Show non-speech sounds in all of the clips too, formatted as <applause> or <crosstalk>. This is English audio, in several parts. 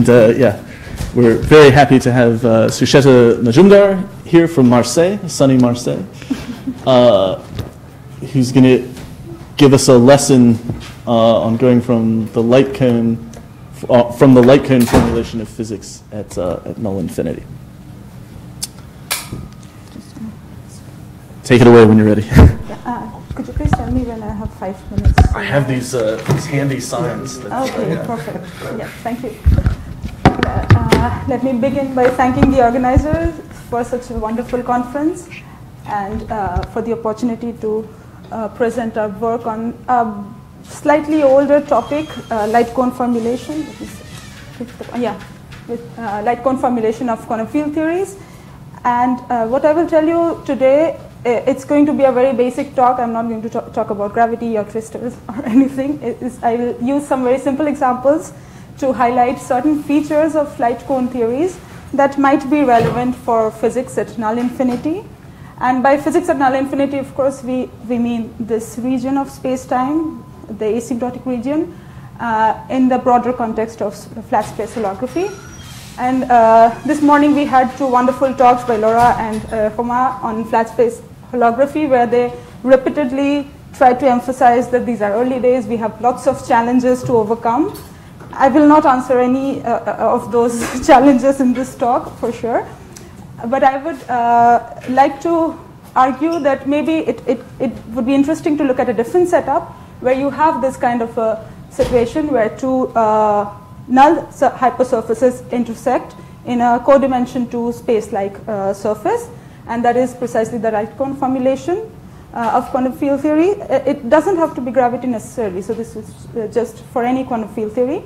And, uh, yeah, we're very happy to have uh, Sucheta Majumdar here from Marseille, sunny Marseille, uh, who's going to give us a lesson uh, on going from the light cone uh, from the light cone formulation of physics at, uh, at null infinity. Take it away when you're ready. <laughs> Uh, could you please tell me when I have five minutes? I have these, uh, these handy signs. That, Okay, yeah. perfect. Yeah, thank you. Uh, Let me begin by thanking the organizers for such a wonderful conference and uh, for the opportunity to uh, present our work on a slightly older topic, uh, light cone formulation. Yeah, with uh, light cone formulation of quantum field theories. And uh, what I will tell you today, it's going to be a very basic talk. I'm not going to talk, about gravity or crystals <laughs> or anything. It is, I will use some very simple examples to highlight certain features of light cone theories that might be relevant for physics at null infinity. And by physics at null infinity, of course, we, we mean this region of space-time, the asymptotic region, uh, in the broader context of flat space holography. And uh, this morning we had two wonderful talks by Laura and uh, Homa on flat space holography, where they repeatedly tried to emphasize that these are early days, we have lots of challenges to overcome. I will not answer any uh, uh, of those <laughs> challenges in this talk for sure, but I would uh, like to argue that maybe it, it, it would be interesting to look at a different setup where you have this kind of a situation where two uh, null hypersurfaces intersect in a co-dimension 2 space-like uh, surface, and that is precisely the light cone formulation uh, of quantum field theory. It doesn't have to be gravity necessarily, so this is just for any quantum field theory.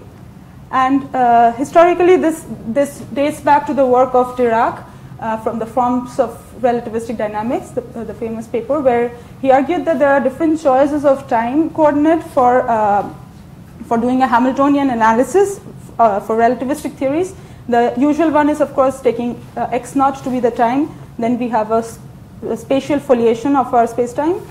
And uh, historically, this, this dates back to the work of Dirac uh, from the Forms of Relativistic Dynamics, the, uh, the famous paper, where he argued that there are different choices of time coordinate for, uh, for doing a Hamiltonian analysis uh, for relativistic theories. The usual one is, of course, taking uh, x naught to be the time. Then we have a spatial foliation of our spacetime.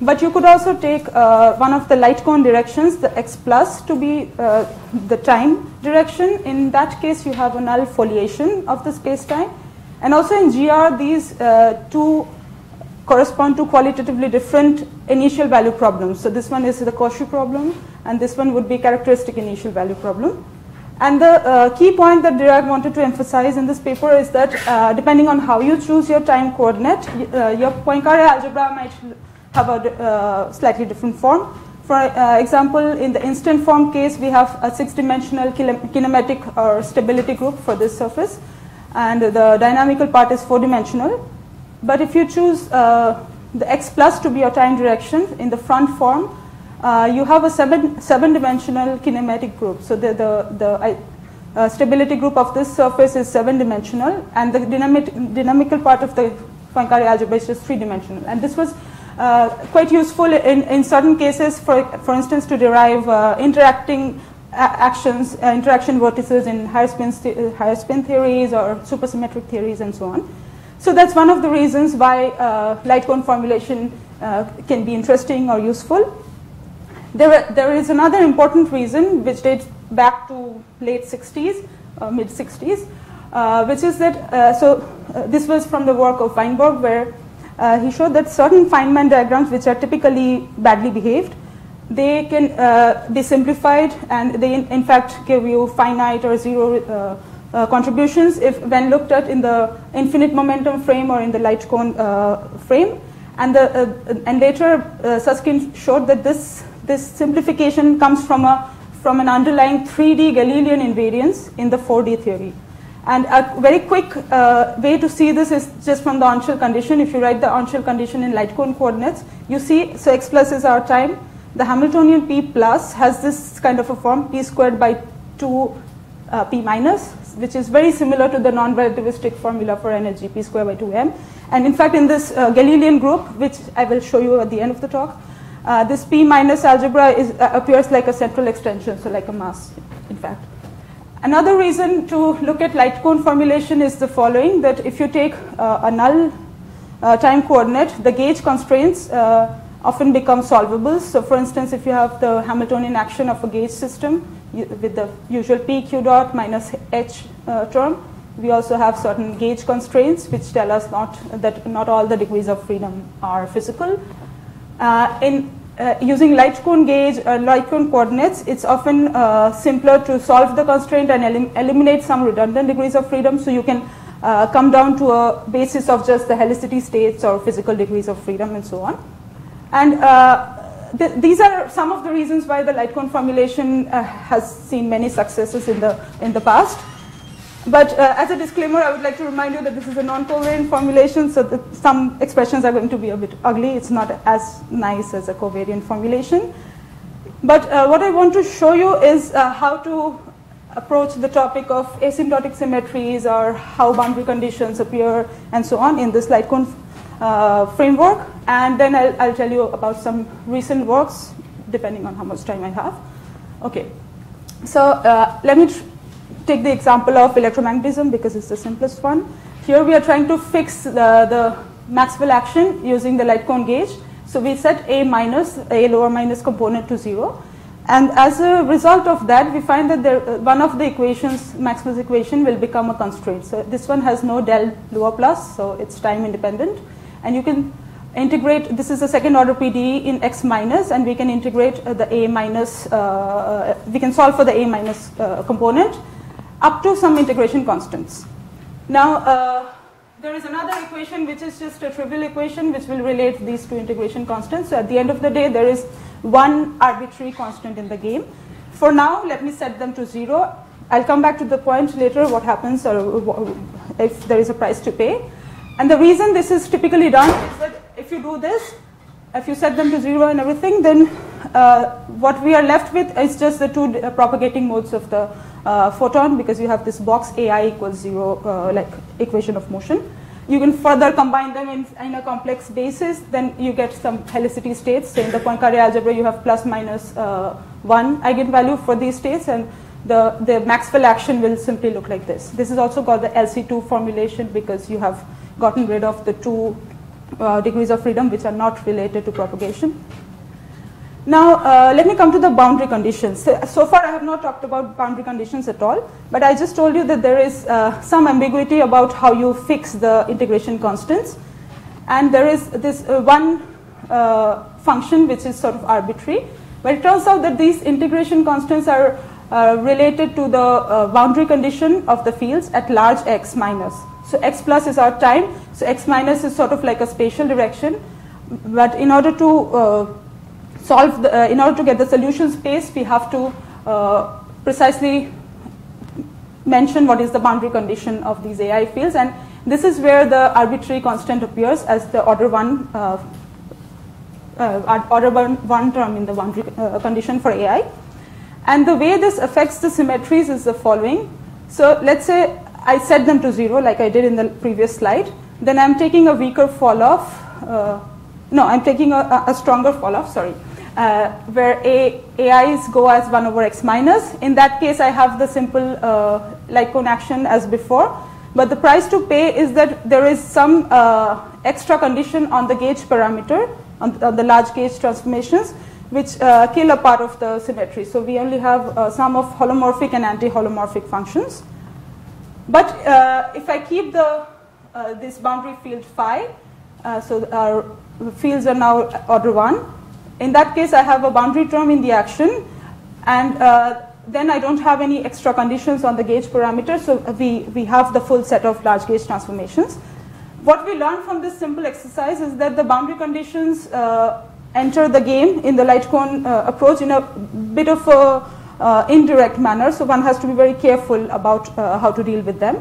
But you could also take uh, one of the light cone directions, the x plus, to be uh, the time direction. In that case, you have a null foliation of the spacetime. And also in GR, these uh, two correspond to qualitatively different initial value problems. So this one is the Cauchy problem, and this one would be characteristic initial value problem. And the uh, key point that Dirac wanted to emphasize in this paper is that uh, depending on how you choose your time coordinate, uh, your Poincare algebra might have a uh, slightly different form. For uh, example, in the instant form case, we have a six-dimensional kinematic or stability group for this surface, and the dynamical part is four-dimensional. But if you choose uh, the x plus to be your time direction in the front form, uh, you have a seven, seven-dimensional kinematic group. So the, the, the uh, stability group of this surface is seven-dimensional, and the dynamic, dynamical part of the Poincare algebra is just three-dimensional. And this was uh, quite useful in, in certain cases, for, for instance, to derive uh, interacting actions, uh, interaction vertices in higher spin, st- uh, higher spin theories or supersymmetric theories and so on. So that's one of the reasons why uh, light cone formulation uh, can be interesting or useful. There, there is another important reason which dates back to late 60s, uh, mid 60s, uh, which is that, so this was from the work of Weinberg where uh, he showed that certain Feynman diagrams which are typically badly behaved, they can uh, be simplified and they in, in fact give you finite or zero uh, uh, contributions if when looked at in the infinite momentum frame or in the light cone uh, frame. And, the, uh, and later Susskind showed that this, this simplification comes from, a, from an underlying 3D Galilean invariance in the 4D theory. And a very quick uh, way to see this is just from the on-shell condition. If you write the on-shell condition in light cone coordinates, you see, so x plus is our time. The Hamiltonian p plus has this kind of a form, p squared by 2 uh, p minus, which is very similar to the non-relativistic formula for energy, p squared by 2m. And in fact, in this uh, Galilean group, which I will show you at the end of the talk, uh, this p minus algebra is, uh, appears like a central extension, so like a mass, in fact. Another reason to look at light cone formulation is the following, that if you take uh, a null uh, time coordinate, the gauge constraints uh, often become solvable. So for instance, if you have the Hamiltonian action of a gauge system, with the usual p q dot minus h uh, term. We also have certain gauge constraints which tell us not that not all the degrees of freedom are physical. Uh, in uh, using light cone gauge or light cone coordinates, it's often uh, simpler to solve the constraint and elim eliminate some redundant degrees of freedom. So you can uh, come down to a basis of just the helicity states or physical degrees of freedom and so on. And uh, th these are some of the reasons why the light cone formulation uh, has seen many successes in the, in the past. But uh, as a disclaimer, I would like to remind you that this is a non-covariant formulation, so some expressions are going to be a bit ugly. It's not as nice as a covariant formulation. But uh, what I want to show you is uh, how to approach the topic of asymptotic symmetries or how boundary conditions appear and so on in this light cone uh, framework. And then I'll, I'll tell you about some recent works, depending on how much time I have. Okay, so uh, let me take the example of electromagnetism because it's the simplest one. Here we are trying to fix the, the Maxwell action using the light cone gauge. So we set A minus, A lower minus component to zero. And as a result of that, we find that there, one of the equations, Maxwell's equation, will become a constraint. So this one has no del lower plus, so it's time independent. And you can integrate, this is a second order PDE in x minus, and we can integrate uh, the A minus, uh, uh, we can solve for the A minus uh, component up to some integration constants. Now, uh, there is another equation which is just a trivial equation which will relate these two integration constants. So at the end of the day, there is one arbitrary constant in the game. For now, let me set them to zero. I'll come back to the point later what happens or if there is a price to pay. And the reason this is typically done is that if you do this, if you set them to zero and everything, then uh, what we are left with is just the two propagating modes of the uh, photon because you have this box AI equals zero uh, like equation of motion. You can further combine them in, in, a complex basis, then you get some helicity states. So in the Poincare algebra, you have plus minus uh, one eigenvalue for these states, and the, the Maxwell action will simply look like this. This is also called the LC2 formulation because you have gotten rid of the two uh, degrees of freedom which are not related to propagation. Now, uh, let me come to the boundary conditions. So, so, far, I have not talked about boundary conditions at all, but I just told you that there is uh, some ambiguity about how you fix the integration constants. And there is this uh, one uh, function which is sort of arbitrary, but it turns out that these integration constants are uh, related to the uh, boundary condition of the fields at large x minus. So, x plus is our time, so x minus is sort of like a spatial direction, but in order to solve the, uh, in order to get the solution space, we have to uh, precisely mention what is the boundary condition of these AI fields. And this is where the arbitrary constant appears as the order one, uh, uh order one, one term in the boundary uh, condition for AI. And the way this affects the symmetries is the following. So let's say I set them to zero like I did in the previous slide. Then I'm taking a weaker fall off. Uh, no, I'm taking a, a stronger fall off, sorry uh, where A, i's go as 1 over x minus. In that case, I have the simple uh, cone action as before. But the price to pay is that there is some uh, extra condition on the gauge parameter, on, on the large gauge transformations, which uh, kill a part of the symmetry. So we only have uh, some of holomorphic and anti-holomorphic functions. But uh, if I keep the this boundary field phi, so our fields are now order 1, in that case, I have a boundary term in the action, and uh, then I don't have any extra conditions on the gauge parameter, so we, we have the full set of large gauge transformations. What we learned from this simple exercise is that the boundary conditions uh, enter the game in the light cone uh, approach in a bit of a uh, indirect manner, so one has to be very careful about uh, how to deal with them.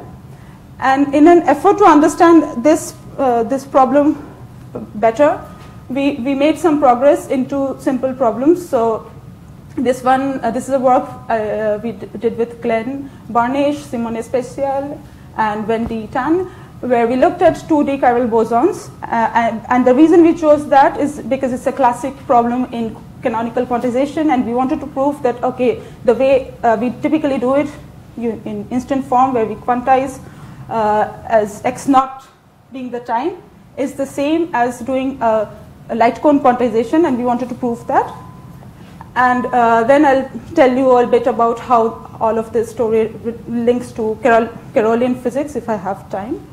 And in an effort to understand this, uh, this problem better, we, we made some progress into simple problems. So this one, uh, this is a work uh, we did with Glenn Barnich, Simone Speciale, and Wen-Di Tan, where we looked at 2D chiral bosons. Uh, and, and the reason we chose that is because it's a classic problem in canonical quantization, and we wanted to prove that, okay, the way uh, we typically do it you, in instant form, where we quantize uh, as x naught being the time, is the same as doing a light cone quantization and we wanted to prove that. And uh, then I'll tell you a bit about how all of this story links to Carol- Carrollian physics if I have time.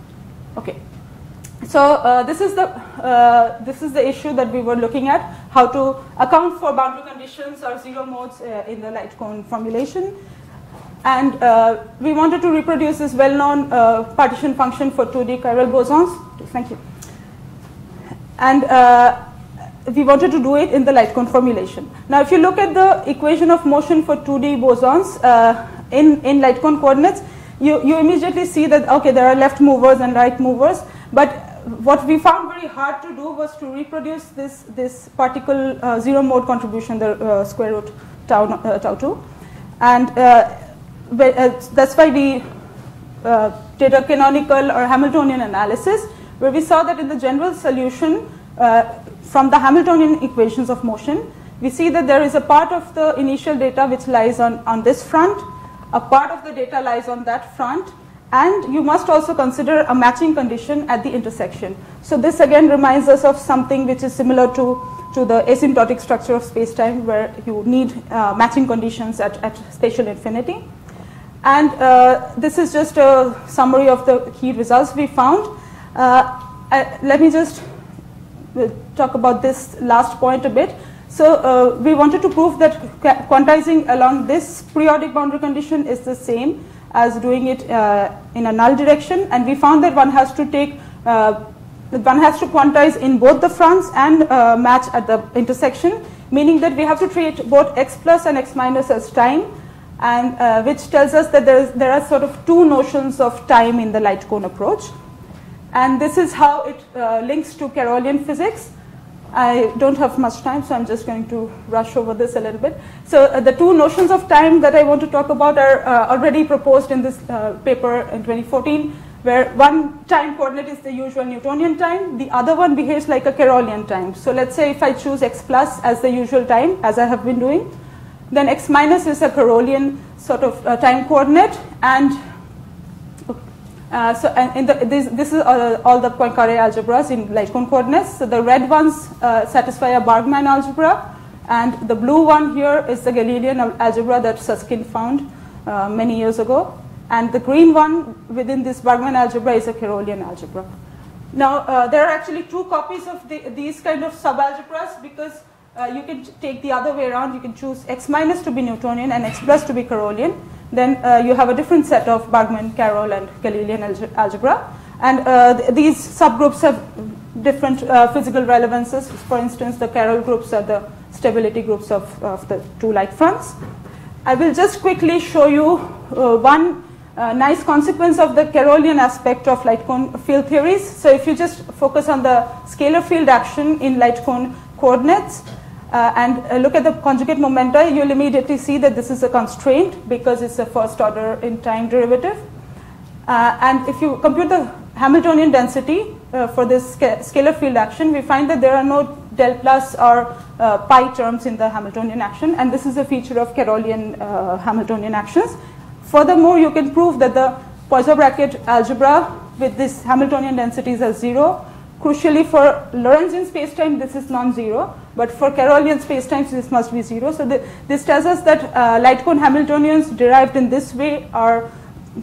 Okay. So uh, this is the uh, this is the issue that we were looking at: how to account for boundary conditions or zero modes uh, in the light cone formulation. And uh, we wanted to reproduce this well-known uh, partition function for 2D chiral bosons. Thank you. And uh, we wanted to do it in the light cone formulation. Now, if you look at the equation of motion for 2D bosons uh, in, in light cone coordinates, you, you immediately see that, okay, there are left movers and right movers, but what we found very hard to do was to reproduce this, this particle uh, zero mode contribution, the uh, square root tau, uh, tau 2. And uh, that's why we did a canonical or Hamiltonian analysis, where we saw that in the general solution, from the Hamiltonian equations of motion, we see that there is a part of the initial data which lies on, on this front, a part of the data lies on that front, and you must also consider a matching condition at the intersection. So this again reminds us of something which is similar to, to the asymptotic structure of spacetime where you need uh, matching conditions at, at spatial infinity. And uh, this is just a summary of the key results we found. Uh, I, let me just uh, talk about this last point a bit. So uh, we wanted to prove that quantizing along this periodic boundary condition is the same as doing it uh, in a null direction, and we found that one has to take uh, one has to quantize in both the fronts and match at the intersection, meaning that we have to treat both x plus and x minus as time and uh, which tells us that there, is, there are sort of two notions of time in the light cone approach. And this is how it uh, links to Carrollian physics. I don't have much time, so I'm just going to rush over this a little bit. So uh, the two notions of time that I want to talk about are uh, already proposed in this uh, paper in 2014, where one time coordinate is the usual Newtonian time, the other one behaves like a Carrollian time. So let's say if I choose x plus as the usual time, as I have been doing, then x minus is a Carrollian sort of uh, time coordinate, and uh, so and the, this, this, is all, all, the Poincare algebras in light coordinates. So the red ones uh, satisfy a Bargmann algebra, and the blue one here is the Galilean algebra that Susskind found uh, many years ago. And the green one within this Bargmann algebra is a Carrollian algebra. Now, uh, there are actually two copies of the, these kind of subalgebras because uh, you can take the other way around. You can choose x minus to be Newtonian and x plus to be Carrollian. Then uh, you have a different set of Bargmann, Carroll, and Galilean algebra. And uh, th these subgroups have different uh, physical relevances. For instance, the Carroll groups are the stability groups of, of the two light fronts. I will just quickly show you one uh, nice consequence of the Carrollian aspect of light cone field theories. So if you just focus on the scalar field action in light cone coordinates, uh, and uh, look at the conjugate momenta, you'll immediately see that this is a constraint because it's a first order in time derivative. Uh, and if you compute the Hamiltonian density uh, for this sca scalar field action, we find that there are no del plus or uh, pi terms in the Hamiltonian action, and this is a feature of Carrollian uh, Hamiltonian actions. Furthermore, you can prove that the Poisson bracket algebra with this Hamiltonian densities as zero Crucially, for Lorentzian spacetime, this is non-zero, but for Carrollian spacetimes, this must be zero. So the, this tells us that uh, light cone Hamiltonians derived in this way are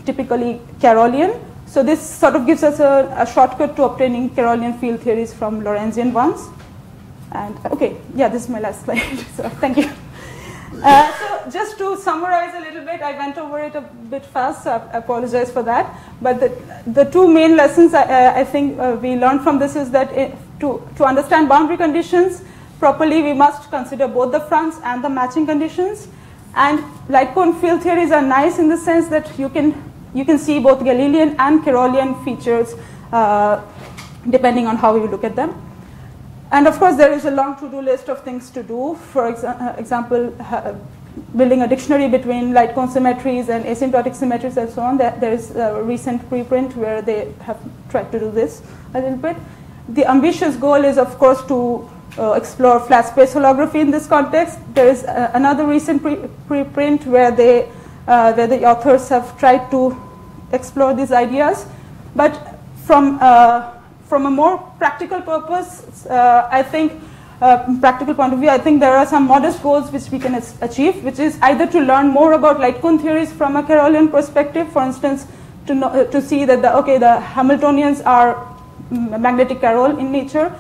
typically Carrollian. So this sort of gives us a, a shortcut to obtaining Carrollian field theories from Lorentzian ones. And okay, yeah, this is my last <laughs> slide. so thank you. Uh, so just to summarize a little bit, I went over it a bit fast, so I apologize for that. But the, the two main lessons I, uh, I think uh, we learned from this is that it, to, to understand boundary conditions properly, we must consider both the fronts and the matching conditions. And light cone field theories are nice in the sense that you can, you can see both Galilean and Carrollian features uh, depending on how you look at them. And of course, there is a long to-do list of things to do. For exa uh, example, building a dictionary between light cone symmetries and asymptotic symmetries and so on. There is a recent preprint where they have tried to do this a little bit. The ambitious goal is, of course, to uh, explore flat space holography in this context. There is uh, another recent pre preprint where they, uh, where the authors have tried to explore these ideas. But from uh, from a more practical purpose, uh, I think uh, practical point of view, I think there are some modest goals which we can achieve, which is either to learn more about light cone theories from a Carrollian perspective, for instance, to, know, to see that the, okay, the Hamiltonians are mm, magnetic Carrollian nature,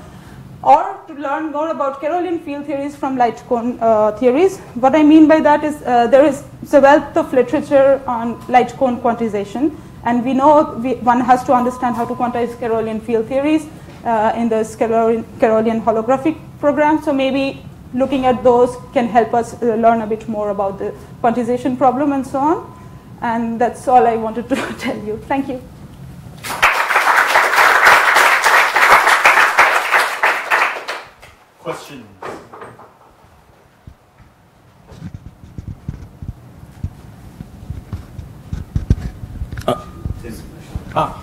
or to learn more about Carrollian field theories from light cone uh, theories. What I mean by that is uh, there is a wealth of literature on light cone quantization, and we know we, one has to understand how to quantize Carrollian field theories uh, in the Carrollian, holographic program. So maybe looking at those can help us uh, learn a bit more about the quantization problem and so on. And that's all I wanted to <laughs> tell you. Thank you. Questions? Ah,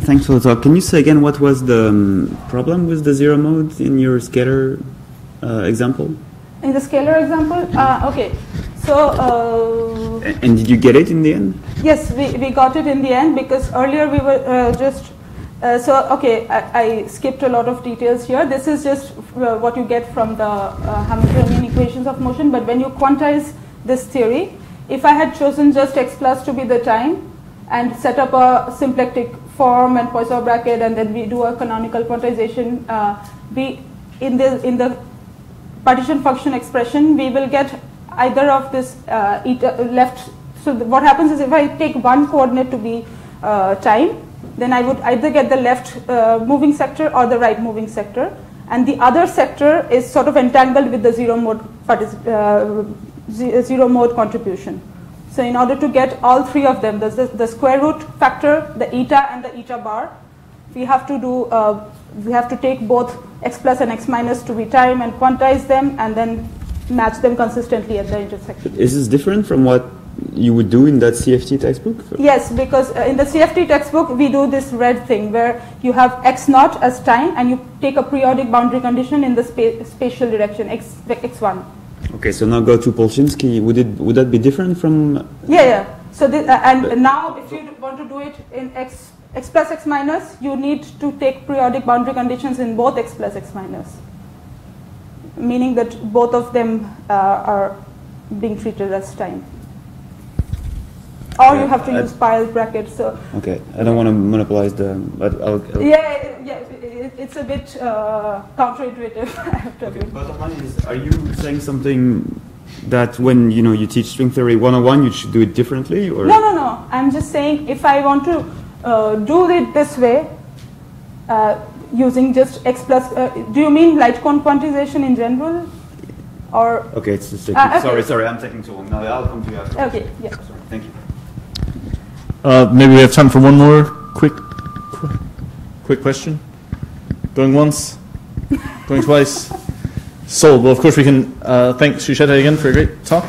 Thanks for the talk. Can you say again what was the um, problem with the zero mode in your scalar uh, example? In the scalar example, uh, okay. So uh, And did you get it in the end? Yes, we, we got it in the end because earlier we were uh, just. Uh, so, okay, I, I skipped a lot of details here. This is just what you get from the uh, Hamiltonian equations of motion. But when you quantize this theory, if I had chosen just x plus to be the time and set up a symplectic form and Poisson bracket, and then we do a canonical quantization, uh, we in the in the partition function expression, we will get either of this uh, eta left. So what happens is if I take one coordinate to be uh, time, then I would either get the left uh, moving sector or the right moving sector, and the other sector is sort of entangled with the zero mode uh, zero mode contribution. So in order to get all three of them, the, the, the square root factor, the eta and the eta bar, we have to do uh, we have to take both x plus and x minus to be time and quantize them and then match them consistently at the intersection. Is this different from what you would do in that CFT textbook? Yes, because uh, in the CFT textbook we do this red thing where you have x naught as time and you take a periodic boundary condition in the spa- spatial direction x x1. Okay, so now go to Polchinski. Would it would that be different from? Yeah, yeah. So this, uh, and now if you want to do it in x x plus x minus, you need to take periodic boundary conditions in both x plus x minus, meaning that both of them uh, are being treated as time. Or you have to I- use Peierls brackets. So Okay, I don't want to monopolize the. But I'll, I'll- yeah, yeah, it, it's a bit uh, counterintuitive. <laughs> I have to Okay, admit. bottom line is, are you saying something that when you know you teach string theory 101, you should do it differently, or? No, no, no. I'm just saying if I want to uh, do it this way, uh, using just x plus, uh, do you mean light cone quantization in general? Or, Okay, it's just Ah, okay. sorry, sorry, I'm taking too long. No, I'll come to you after. okay, yeah. Sorry, thank you. uh, maybe we have time for one more quick, qu- quick question. Going once, going twice. <laughs> Sold. Well, of course we can uh, thank Sucheta again for a great talk.